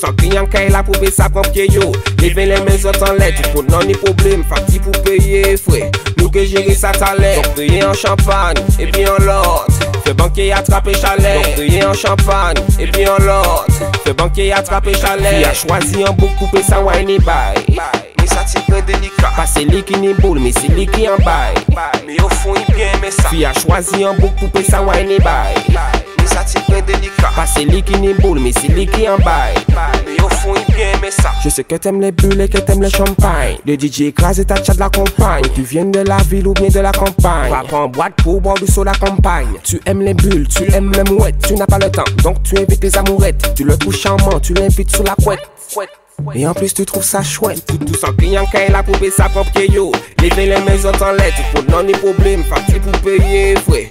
San ki yon kèy la pou bè sa komp kèy yo Leve lè men zot an lèd Ou pou nan ni problem Fak ti pou pèye fwè Nou ke jiri sa talè Donk deyè yon champan, epi yon lot Fè bankèy atrapè chalè Donk deyè yon champan, epi yon lot Fè bankèy atrapè chalè Fi a chwazi yon bouk pou bè sa wè yon ebay Mè sa ti bè denika Pas se lik yon ebol, mè se lik yon bay Mè yo fon yon biè mè sa Fi a chwazi yon bouk pou bè sa wè yon ebay sa ti gen delika ni boule mais c'est liquide en an yo fon il bien ça. Je sais que t'aimes les bulles et que t'aimes le champagne Le DJ et ta tcha de la campagne Tu viens de la ville ou bien de la campagne Va pran boîte pour boire du la campagne Tu aimes les bulles, tu aimes les mouettes Tu n'as pas le temps, donc tu invites tes amourettes Tu le touches en main, tu l'invites sous la couette et en plus tu trouves ça chouette Tout tout sans client quand elle a poupée sa propre yo les maisons en l'air, tu faut non ni problème, Facile pour payer, vrai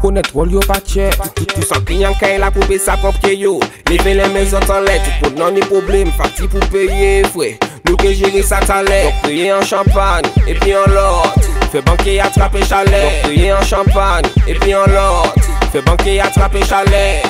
connaître quoi lui partir. Tout sans client qui a coupé sa propre yo. les maisons en l'air, pour non ni problème. Fati pour payer, frère. Nous que gérer ça talent. Donc Priez en champagne et puis en l'autre. Fais banquer attraper chalet. Priez en champagne et puis en l'autre. Fais banquer attraper chalet.